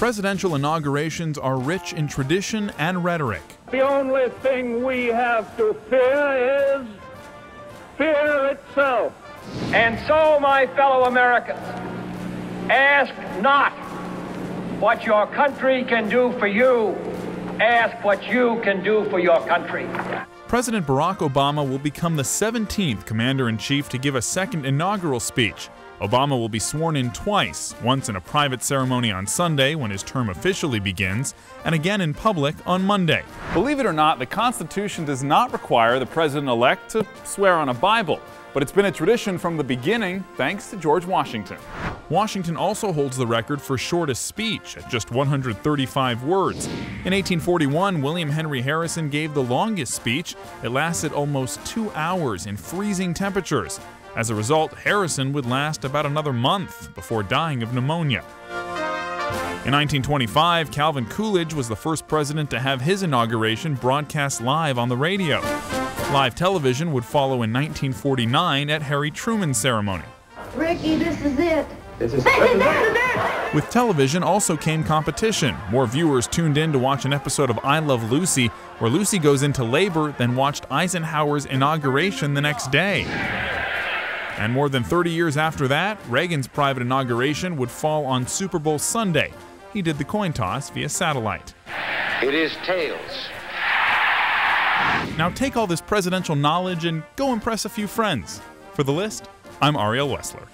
Presidential inaugurations are rich in tradition and rhetoric. The only thing we have to fear is fear itself. And so, my fellow Americans, ask not what your country can do for you, ask what you can do for your country. President Barack Obama will become the 17th commander in chief to give a second inaugural speech. Obama will be sworn in twice, once in a private ceremony on Sunday when his term officially begins, and again in public on Monday. Believe it or not, the Constitution does not require the president elect to swear on a Bible, but it's been a tradition from the beginning thanks to George Washington. Washington also holds the record for shortest speech at just 135 words. In 1841, William Henry Harrison gave the longest speech. It lasted almost two hours in freezing temperatures. As a result, Harrison would last about another month before dying of pneumonia. In 1925, Calvin Coolidge was the first president to have his inauguration broadcast live on the radio. Live television would follow in 1949 at Harry Truman's ceremony. Ricky, this is it. This is, this is it. With television also came competition. More viewers tuned in to watch an episode of I Love Lucy, where Lucy goes into labor, than watched Eisenhower's inauguration the next day. And more than 30 years after that, Reagan's private inauguration would fall on Super Bowl Sunday. He did the coin toss via satellite. It is tails. Now take all this presidential knowledge and go impress a few friends. For the list, I'm Ariel Wesler.